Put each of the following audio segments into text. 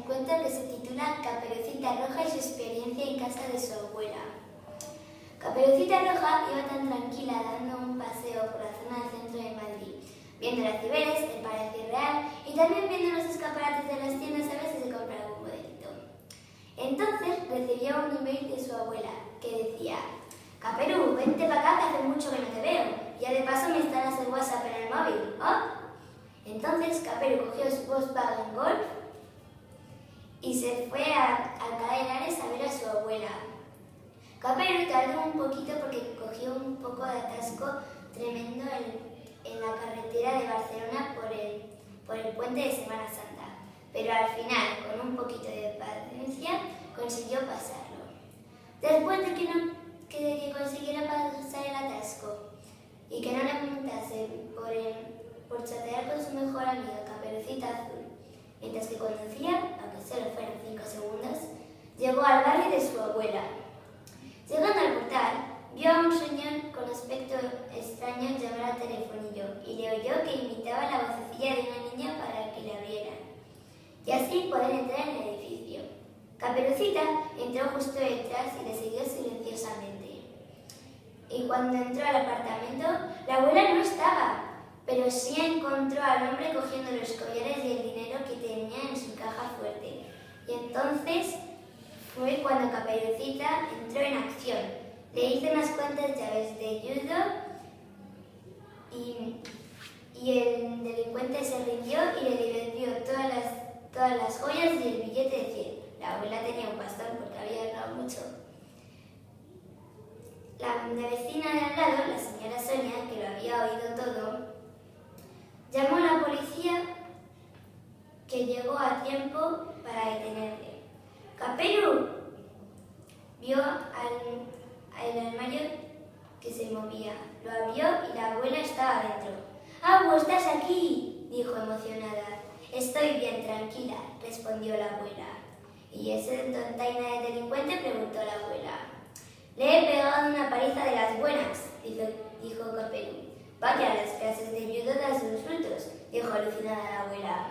un cuento que se titula Caperucita Roja y su experiencia en casa de su abuela. Caperucita Roja iba tan tranquila dando un paseo por la zona del centro de Madrid, viendo las ciberes, el Palacio Real y también viendo los escaparates de las tiendas a ver si se compra algún modelito. Entonces recibió un email de su abuela que decía, Caperu, vente para acá que hace mucho que no te veo, ya de paso me instalas el WhatsApp en el móvil, ¿oh? Entonces Caperu cogió su voz en golf y se fue a Alcalá de Henares a ver a su abuela. Caperu tardó un poquito porque cogió un poco de atasco tremendo en, en la carretera de Barcelona por el, por el puente de Semana Santa, pero al final, con un poquito de paciencia, consiguió pasarlo. Después de que, no, que, de que consiguiera pasar el atasco y que no le preguntase por, por chatear con su mejor amiga Caperucita Azul, mientras que conducía, llegó al barrio de su abuela. Llegando al portal, vio a un señor con aspecto extraño llamar al telefonillo y le oyó que imitaba la vocecilla de una niña para que le abrieran y así poder entrar en el edificio. Caperucita entró justo detrás y le siguió silenciosamente. Y cuando entró al apartamento, la abuela no estaba, pero sí encontró al hombre cogiendo los collares y el dinero que tenía en su caja fuerte. Y entonces fue cuando Caperucita entró en acción. Le hizo unas cuantas llaves de judo y, y, el delincuente se rindió y le devolvió todas las, todas las joyas y el billete de 100. La abuela tenía un bastón porque había hablado mucho. La, la vecina de al lado, la señora Sonia, que lo había oído todo, llamó a la policía que llegó a tiempo para detenerle. Vio al, al armario que se movía, lo abrió y la abuela estaba dentro. ¡Abu, estás aquí! dijo emocionada. Estoy bien, tranquila, respondió la abuela. ¿Y ese tontaina de delincuente? preguntó la abuela. Le he pegado una paliza de las buenas, dijo, dijo Caperu. Vaya, las clases de judo dan sus frutos, dijo alucinada la abuela.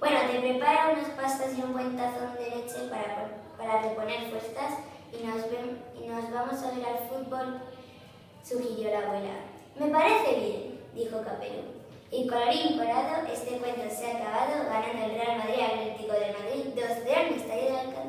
Bueno, te preparo unas pastas y un buen tazón de leche para, para reponer fuerzas y nos, y nos vamos a ver al fútbol, sugirió la abuela. Me parece bien, dijo Caperu. Y colorín colorado, este cuento se ha acabado ganando el Real Madrid Atlético de Madrid 2 0 en el Estadio del Calderón.